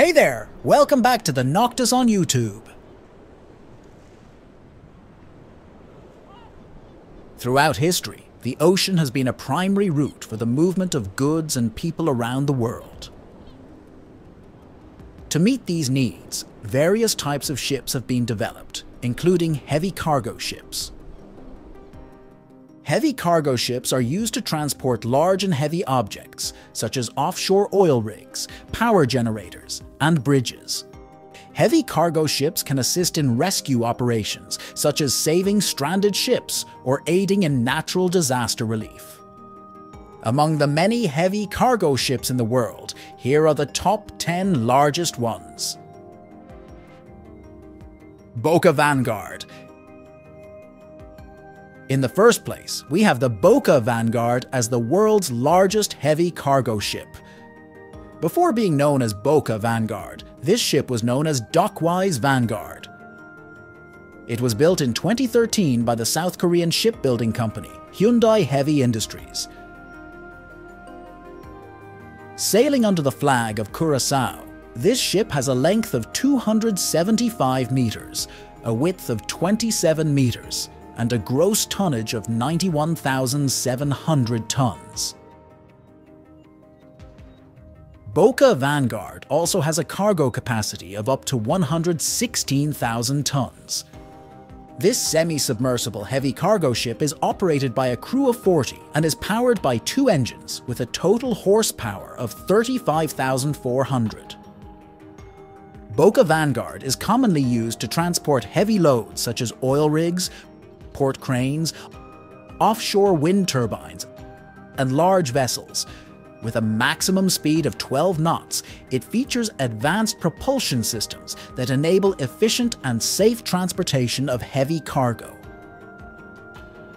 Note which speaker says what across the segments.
Speaker 1: Hey there! Welcome back to the Nauctis on YouTube. Throughout history, the ocean has been a primary route for the movement of goods and people around the world. To meet these needs, various types of ships have been developed, including heavy cargo ships. Heavy cargo ships are used to transport large and heavy objects, such as offshore oil rigs, power generators, and bridges. Heavy cargo ships can assist in rescue operations, such as saving stranded ships or aiding in natural disaster relief. Among the many heavy cargo ships in the world, here are the top 10 largest ones. Boka Vanguard. In the first place, we have the Boka Vanguard as the world's largest heavy cargo ship. Before being known as Boka Vanguard, this ship was known as Dockwise Vanguard. It was built in 2013 by the South Korean shipbuilding company Hyundai Heavy Industries. Sailing under the flag of Curaçao, this ship has a length of 275 meters, a width of 27 meters, and a gross tonnage of 91,700 tons. Boka Vanguard also has a cargo capacity of up to 116,000 tons. This semi-submersible heavy cargo ship is operated by a crew of 40 and is powered by two engines with a total horsepower of 35,400. Boka Vanguard is commonly used to transport heavy loads such as oil rigs, port cranes, offshore wind turbines, and large vessels. With a maximum speed of 12 knots, it features advanced propulsion systems that enable efficient and safe transportation of heavy cargo.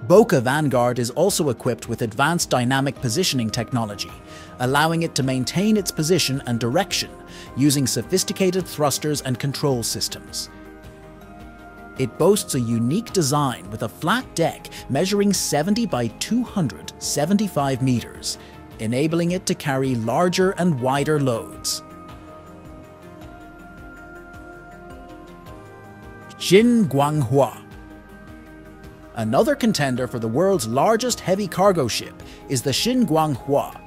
Speaker 1: Boka Vanguard is also equipped with advanced dynamic positioning technology, allowing it to maintain its position and direction using sophisticated thrusters and control systems. It boasts a unique design with a flat deck measuring 70 by 275 meters, enabling it to carry larger and wider loads. Xin Guanghua Another contender for the world's largest heavy cargo ship is the Xin Guanghua.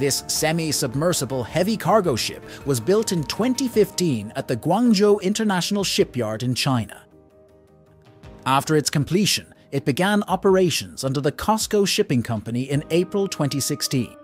Speaker 1: This semi-submersible heavy cargo ship was built in 2015 at the Guangzhou International Shipyard in China. After its completion, it began operations under the COSCO Shipping Company in April 2016.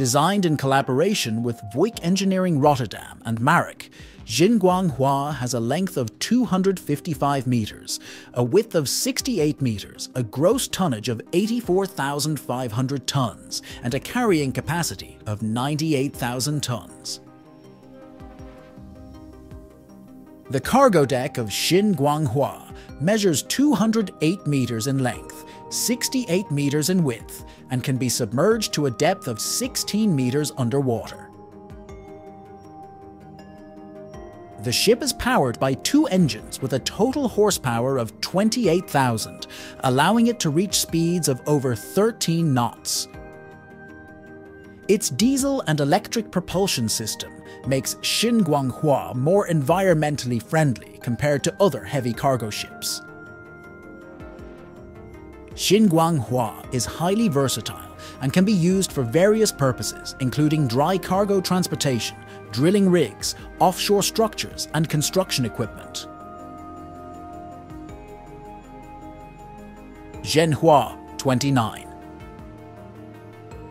Speaker 1: Designed in collaboration with Vuyk Engineering Rotterdam and Maersk, Xinguanghua has a length of 255 meters, a width of 68 meters, a gross tonnage of 84,500 tons, and a carrying capacity of 98,000 tons. The cargo deck of Xin Guanghua measures 208 meters in length, 68 meters in width, and can be submerged to a depth of 16 meters underwater. The ship is powered by two engines with a total horsepower of 28,000, allowing it to reach speeds of over 13 knots. Its diesel and electric propulsion system makes Xinguanghua more environmentally friendly compared to other heavy cargo ships. Xinguanghua is highly versatile and can be used for various purposes including dry cargo transportation, drilling rigs, offshore structures and construction equipment. Zhenhua 29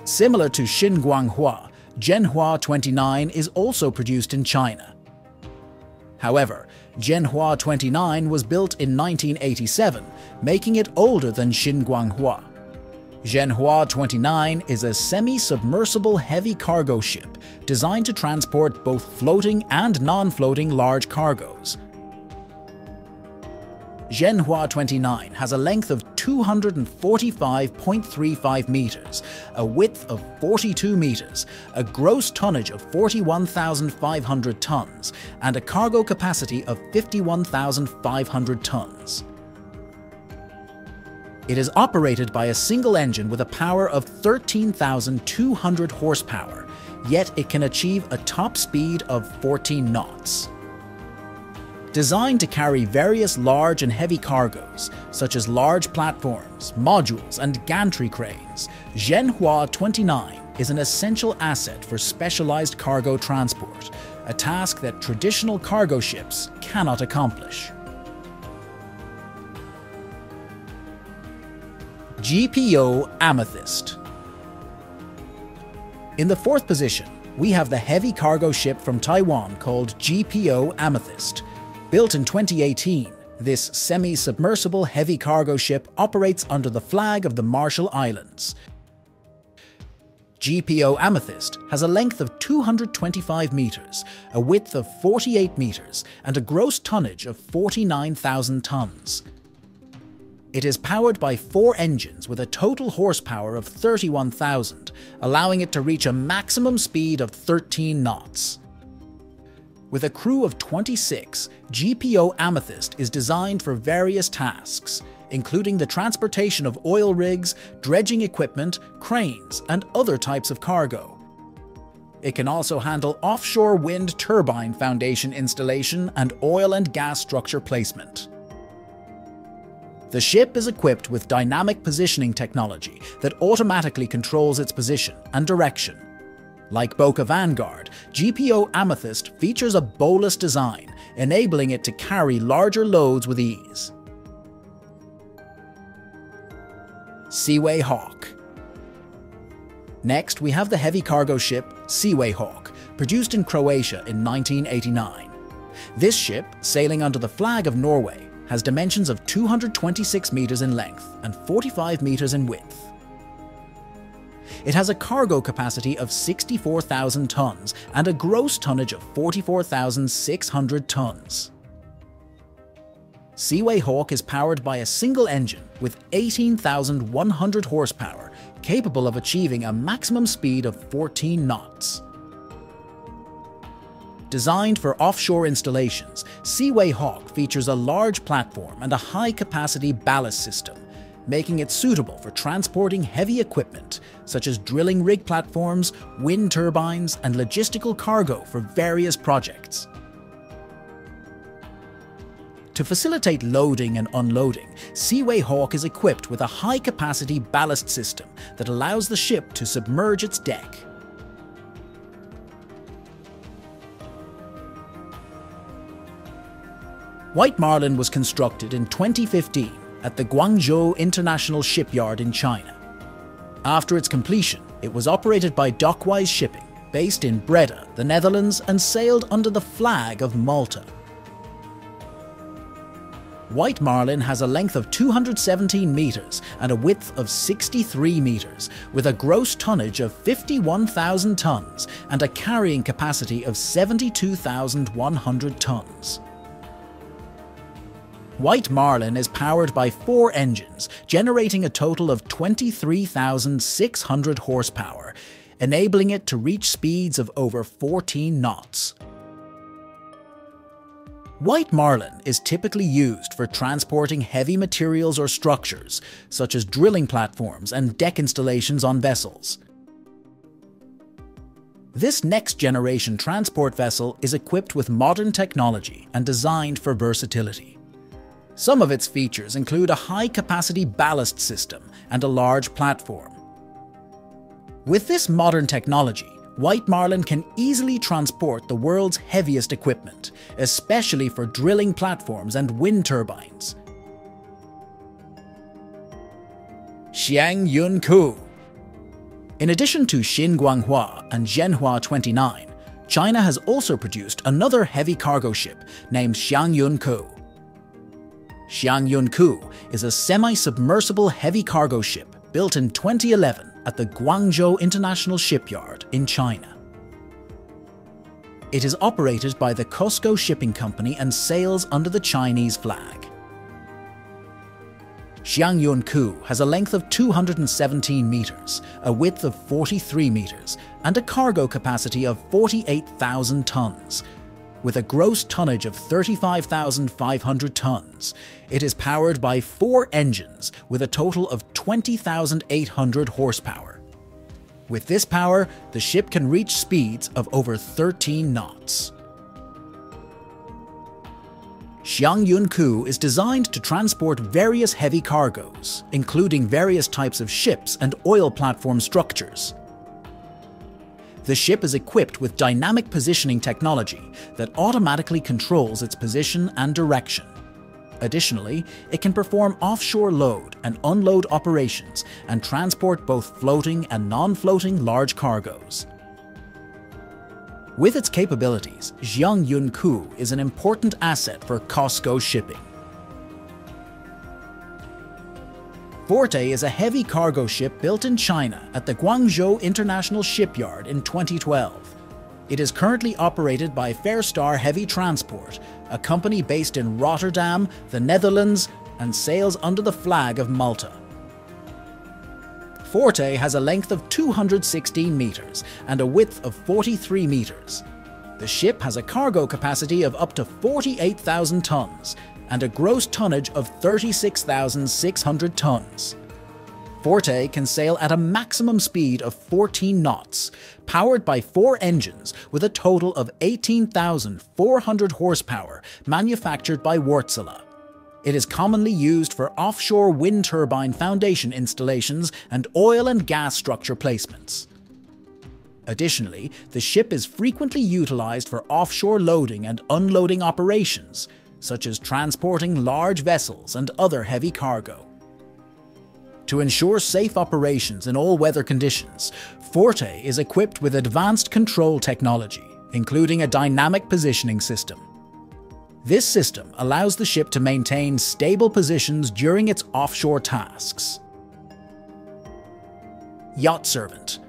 Speaker 1: Similar to Xinguanghua, Zhenhua 29 is also produced in China. However, Zhenhua 29 was built in 1987, making it older than Xinguanghua. Zhenhua 29 is a semi-submersible heavy cargo ship designed to transport both floating and non-floating large cargoes. Zhenhua 29 has a length of 245.35 meters, a width of 42 meters, a gross tonnage of 41,500 tons, and a cargo capacity of 51,500 tons. It is operated by a single engine with a power of 13,200 horsepower, yet it can achieve a top speed of 14 knots. Designed to carry various large and heavy cargoes, such as large platforms, modules, and gantry cranes, Zhenhua 29 is an essential asset for specialized cargo transport, a task that traditional cargo ships cannot accomplish. GPO Amethyst In the fourth position, we have the heavy cargo ship from Taiwan called GPO Amethyst. Built in 2018, this semi-submersible heavy cargo ship operates under the flag of the Marshall Islands. GPO Amethyst has a length of 225 metres, a width of 48 metres, and a gross tonnage of 49,000 tonnes. It is powered by four engines with a total horsepower of 31,000, allowing it to reach a maximum speed of 13 knots. With a crew of 26, GPO Amethyst is designed for various tasks, including the transportation of oil rigs, dredging equipment, cranes, and other types of cargo. It can also handle offshore wind turbine foundation installation and oil and gas structure placement. The ship is equipped with dynamic positioning technology that automatically controls its position and direction. Like Boka Vanguard, GPO Amethyst features a bowless design, enabling it to carry larger loads with ease. Seaway Hawk Next, we have the heavy cargo ship Seaway Hawk, produced in Croatia in 1989. This ship, sailing under the flag of Norway, has dimensions of 226 metres in length and 45 metres in width. It has a cargo capacity of 64,000 tonnes and a gross tonnage of 44,600 tonnes. Seaway Hawk is powered by a single engine with 18,100 horsepower, capable of achieving a maximum speed of 14 knots. Designed for offshore installations, Seaway Hawk features a large platform and a high-capacity ballast system, making it suitable for transporting heavy equipment, such as drilling rig platforms, wind turbines, and logistical cargo for various projects. To facilitate loading and unloading, Seaway Hawk is equipped with a high-capacity ballast system that allows the ship to submerge its deck. White Marlin was constructed in 2015 at the Guangzhou International Shipyard in China. After its completion, it was operated by Dockwise Shipping, based in Breda, the Netherlands, and sailed under the flag of Malta. White Marlin has a length of 217 metres and a width of 63 metres, with a gross tonnage of 51,000 tonnes and a carrying capacity of 72,100 tonnes. White Marlin is powered by four engines, generating a total of 23,600 horsepower, enabling it to reach speeds of over 14 knots. White marlin is typically used for transporting heavy materials or structures, such as drilling platforms and deck installations on vessels. This next-generation transport vessel is equipped with modern technology and designed for versatility. Some of its features include a high-capacity ballast system and a large platform. With this modern technology, White Marlin can easily transport the world's heaviest equipment, especially for drilling platforms and wind turbines. Xiang Yun Kou In addition to Xin Guanghua and Zhenhua 29, China has also produced another heavy cargo ship named Xiang Yun Kou. Xiang Yun Kou is a semi-submersible heavy cargo ship built in 2011 at the Guangzhou International Shipyard in China. It is operated by the COSCO Shipping Company and sails under the Chinese flag. Xiang Yun Kou has a length of 217 metres, a width of 43 metres, and a cargo capacity of 48,000 tonnes, with a gross tonnage of 35,500 tons. It is powered by four engines with a total of 20,800 horsepower. With this power, the ship can reach speeds of over 13 knots. Xiang Yun Kou is designed to transport various heavy cargoes, including various types of ships and oil platform structures. The ship is equipped with dynamic positioning technology that automatically controls its position and direction. Additionally, it can perform offshore load and unload operations and transport both floating and non-floating large cargoes. With its capabilities, Xiang Yun Kou is an important asset for COSCO shipping. Forte is a heavy cargo ship built in China at the Guangzhou International Shipyard in 2012. It is currently operated by Fairstar Heavy Transport, a company based in Rotterdam, the Netherlands, and sails under the flag of Malta. Forte has a length of 216 metres and a width of 43 metres. The ship has a cargo capacity of up to 48,000 tonnes and a gross tonnage of 36,600 tonnes. Forte can sail at a maximum speed of 14 knots, powered by four engines with a total of 18,400 horsepower manufactured by Wärtsilä. It is commonly used for offshore wind turbine foundation installations and oil and gas structure placements. Additionally, the ship is frequently utilized for offshore loading and unloading operations, such as transporting large vessels and other heavy cargo. To ensure safe operations in all weather conditions, Forte is equipped with advanced control technology, including a dynamic positioning system. This system allows the ship to maintain stable positions during its offshore tasks. Yacht Servant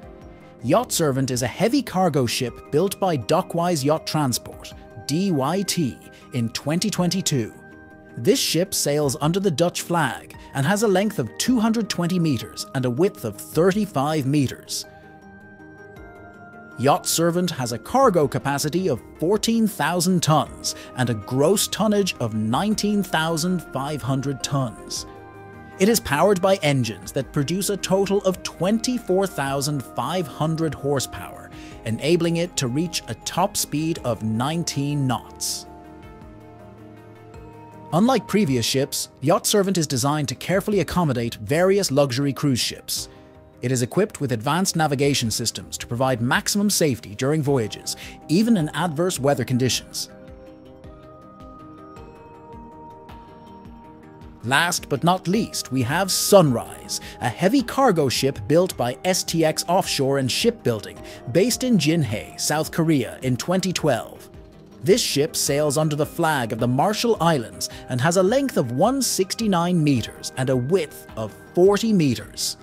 Speaker 1: Yacht Servant is a heavy cargo ship built by Dockwise Yacht Transport, DYT, in 2022. This ship sails under the Dutch flag and has a length of 220 metres and a width of 35 metres. Yacht Servant has a cargo capacity of 14,000 tonnes and a gross tonnage of 19,500 tonnes. It is powered by engines that produce a total of 24,500 horsepower, enabling it to reach a top speed of 19 knots. Unlike previous ships, Yacht Servant is designed to carefully accommodate various luxury cruise ships. It is equipped with advanced navigation systems to provide maximum safety during voyages, even in adverse weather conditions. Last but not least, we have Sunrise, a heavy cargo ship built by STX Offshore and Shipbuilding, based in Jinhae, South Korea in 2012. This ship sails under the flag of the Marshall Islands and has a length of 169 meters and a width of 40 meters.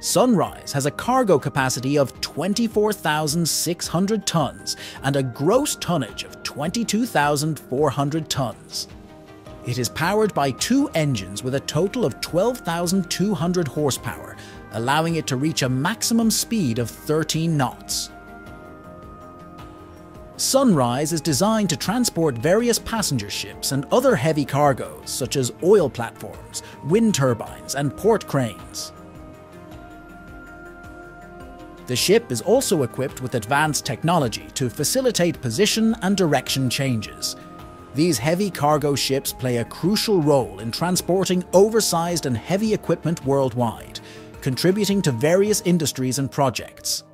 Speaker 1: Sunrise has a cargo capacity of 24,600 tons and a gross tonnage of 22,400 tons. It is powered by two engines with a total of 12,200 horsepower, allowing it to reach a maximum speed of 13 knots. Sunrise is designed to transport various passenger ships and other heavy cargoes such as oil platforms, wind turbines and port cranes. The ship is also equipped with advanced technology to facilitate position and direction changes. These heavy cargo ships play a crucial role in transporting oversized and heavy equipment worldwide, contributing to various industries and projects.